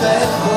no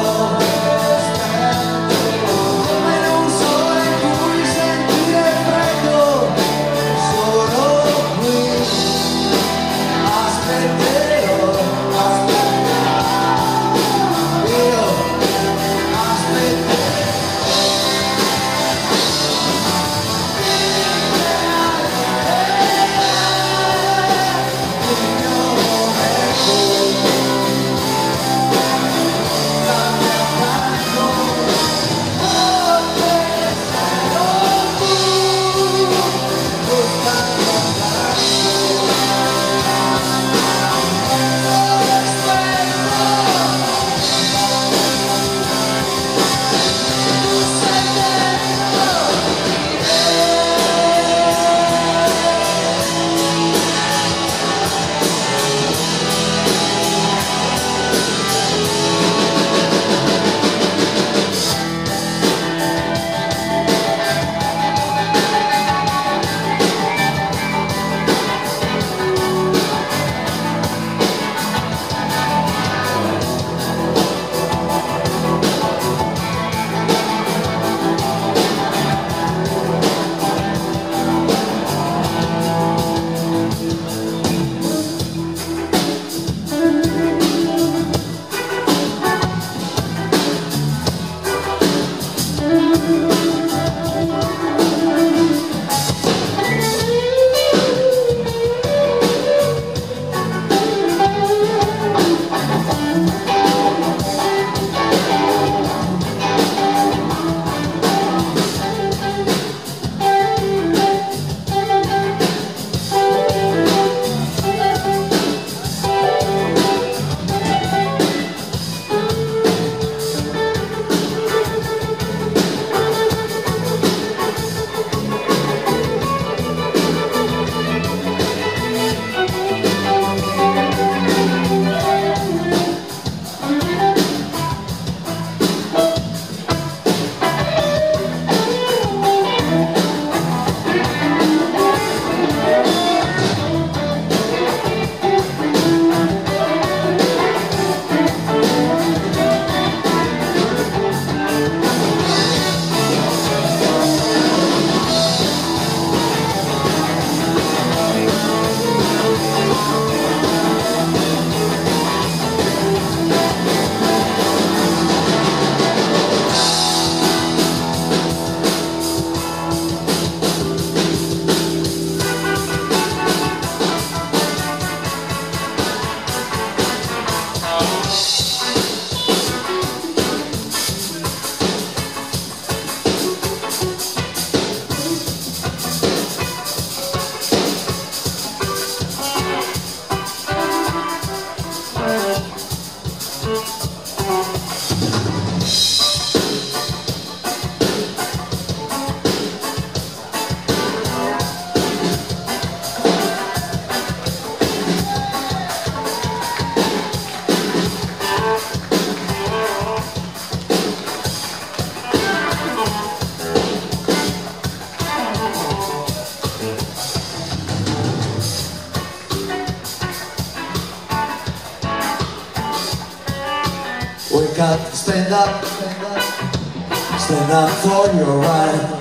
stand up for your right.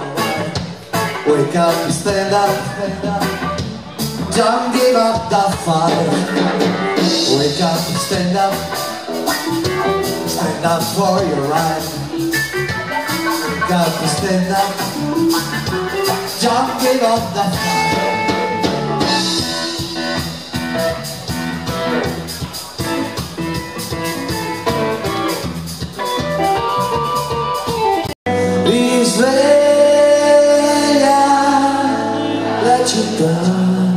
Wake up, and stand up, don't give up the fight. Wake up, and stand up, stand up for your right. Wake up, stand up, don't give up the fight. 知道。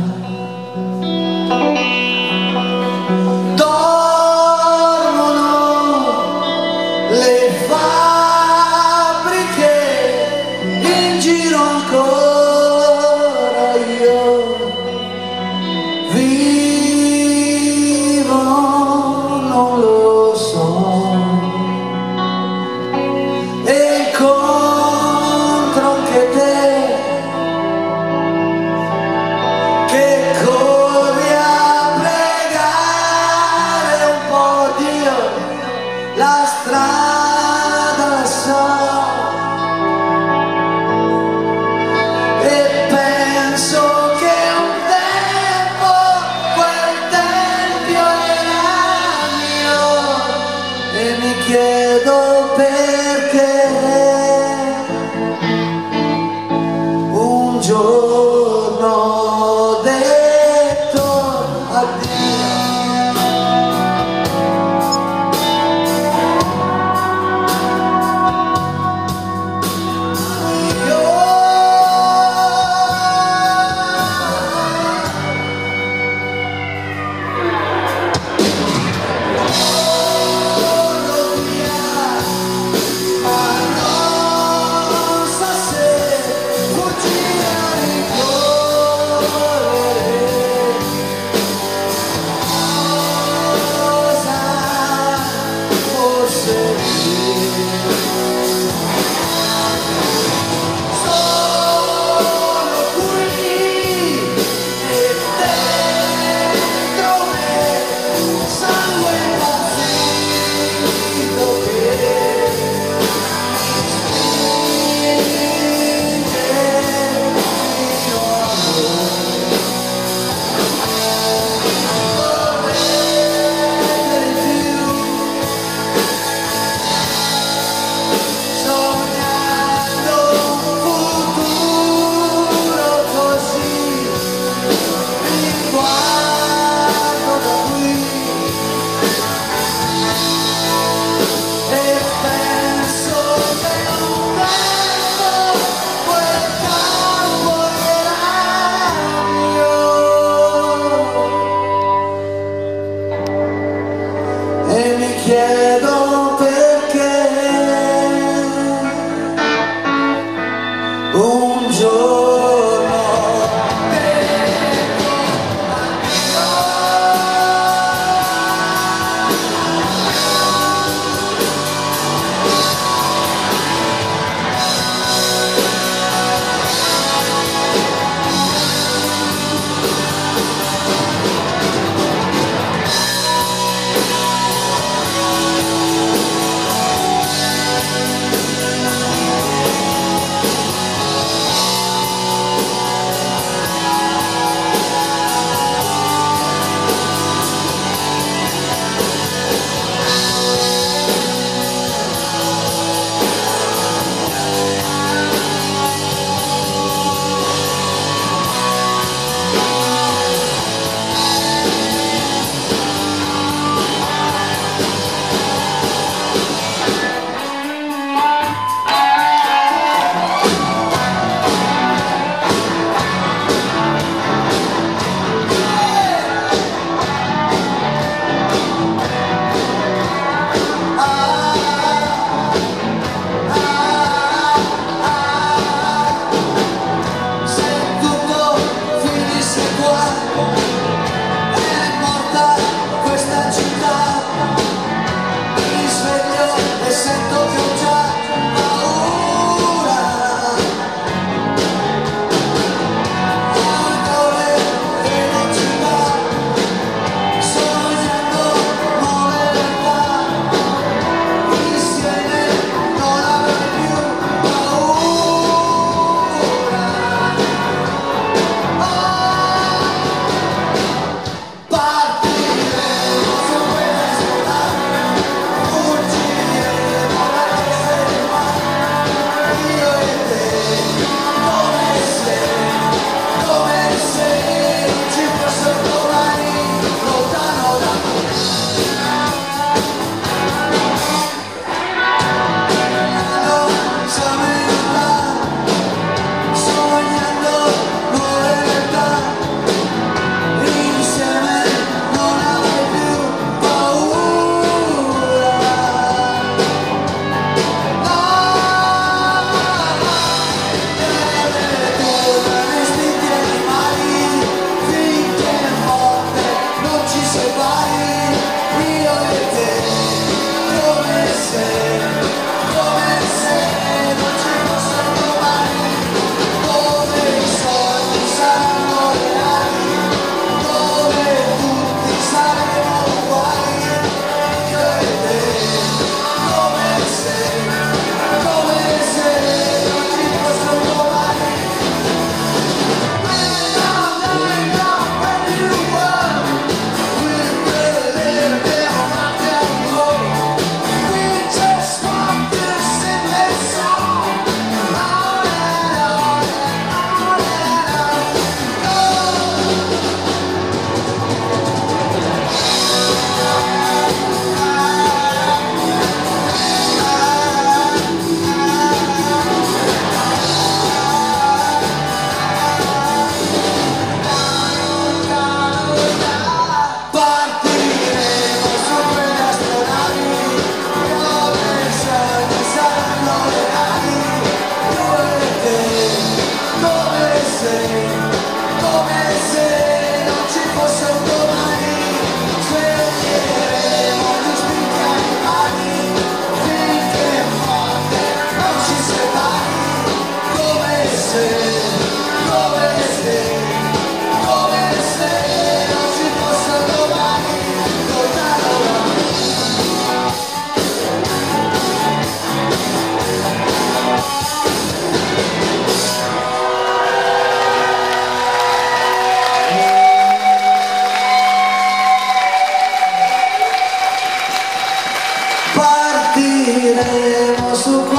Partiremo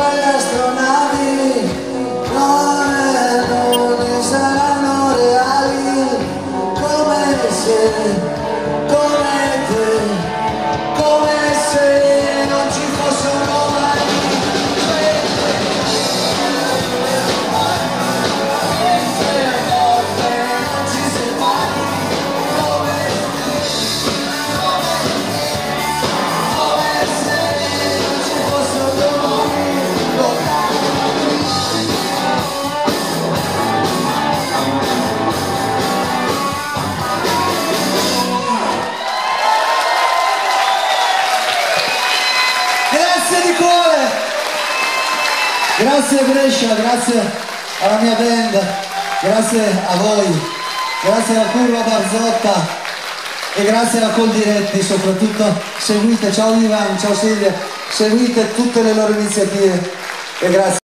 Grazie Brescia, grazie alla mia band, grazie a voi, grazie alla Curva Barzotta e grazie alla Coldiretti soprattutto seguite, ciao Ivan, ciao Silvia, seguite tutte le loro iniziative e grazie.